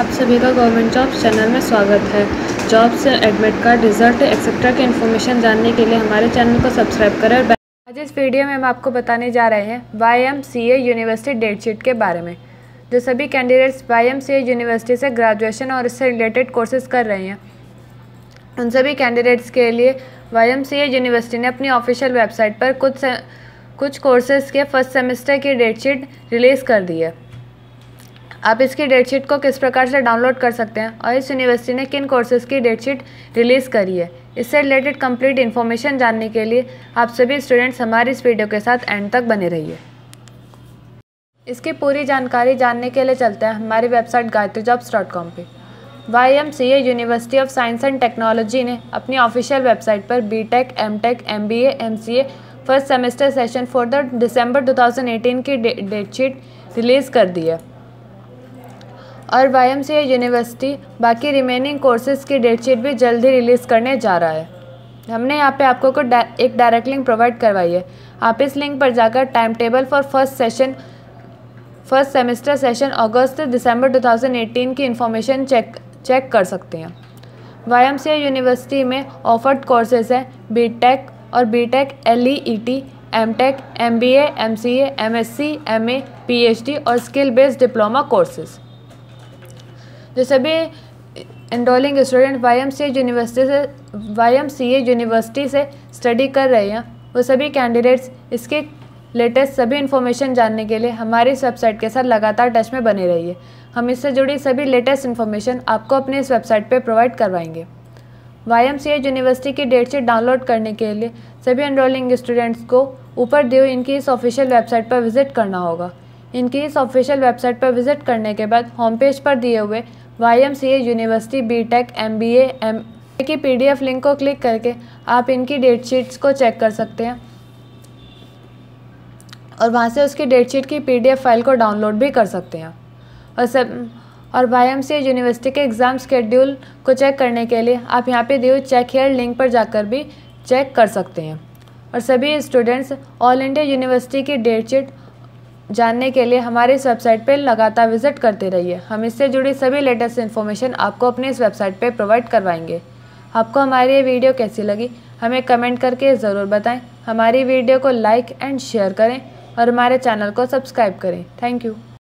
आप सभी का गवर्नमेंट जॉब्स चैनल में स्वागत है। Jobs, admit card, result etcetera के इन्फॉर्मेशन जानने के लिए हमारे चैनल को सब्सक्राइब करें और आज इस वीडियो में हम आपको बताने जा रहे हैं Y M C A university date sheet के बारे में। जो सभी candidates Y M C A university से ग्रेजुएशन और इससे रिलेटेड कोर्सेज कर रहे हैं। उन सभी कैंडिडेट्स के लिए Y M C A university ने अपनी ऑफिशियल वेबसाइट पर कुछ कुछ कोर्सेज़ के फ़र्स्ट सेमेस्टर की डेट शीट रिलीज़ कर दी है। आप इसकी डेट शीट को किस प्रकार से डाउनलोड कर सकते हैं? और इस यूनिवर्सिटी ने किन कोर्सेज़ की डेट शीट रिलीज़ करी है? इससे रिलेटेड कंप्लीट इन्फॉर्मेशन जानने के लिए आप सभी स्टूडेंट्स हमारी इस वीडियो के साथ एंड तक बने रहिए। इसकी पूरी जानकारी जानने के लिए चलते हैं हमारी website Gayatri jobs dot com पर Y M C A university of science and technology ने अपनी ऑफिशियल वेबसाइट पर B tech M tech M B M C A first semester session for the December 2018 की date sheet release कर दी है। और Y university बाकी remaining courses की डेट शीट भी जल्द ही रिलीज़ करने जा रहा है। हमने यहाँ पे आपको को डा, एक डायरेक्ट लिंक प्रोवाइड करवाई है। आप इस लिंक पर जाकर time table for first session first semester session अगस्त दिसंबर 2018 की इन्फॉर्मेशन चेक चेक कर सकते हैं। वाई यूनिवर्सिटी में ऑफर्ड कोर्सेज हैं बी टेक और B tech L E E T M tech M B M C M S C M A P H D और skill based diploma courses जो सभी enrolling student Y M C university से Y M C university से study कर रहे हैं। वो सभी कैंडिडेट्स इसके लेटेस्ट सभी इन्फॉर्मेशन जानने के लिए हमारी इस वेबसाइट के साथ लगातार टच में बने रहिए। हम इससे जुड़ी सभी लेटेस्ट इन्फॉर्मेशन आपको अपने इस वेबसाइट पर प्रोवाइड करवाएँगे। वाई यूनिवर्सिटी की डेट शीट डाउनलोड करने के लिए सभी एनरोलिंग स्टूडेंट्स को ऊपर दिए इनकी इस ऑफिशियल वेबसाइट पर विज़िट करना होगा। इनकी इस ऑफिशियल वेबसाइट पर विज़िट करने के बाद होम पेज पर दिए हुए Y M C A university B tech M B M की पी डी एफ़ लिंक को क्लिक करके आप इनकी डेट शीट्स को चेक कर सकते हैं। और वहाँ से उसकी डेट शीट की पीडीएफ फ़ाइल को डाउनलोड भी कर सकते हैं। और सब और वाई एम सी यूनिवर्सिटी के एग्ज़ाम स्केड्यूल को चेक करने के लिए आप यहाँ पे दिए चेक हेयर लिंक पर जाकर भी चेक कर सकते हैं। और सभी स्टूडेंट्स ऑल इंडिया यूनिवर्सिटी की डेट शीट जानने के लिए हमारे इस वेबसाइट पर लगातार विज़िट करते रहिए। हम इससे जुड़ी सभी लेटेस्ट इन्फॉर्मेशन आपको अपने इस वेबसाइट पर प्रोवाइड करवाएँगे। आपको हमारी ये वीडियो कैसी लगी, हमें कमेंट करके ज़रूर बताएँ। हमारी वीडियो को लाइक एंड शेयर करें और हमारे चैनल को सब्सक्राइब करें। Thank you.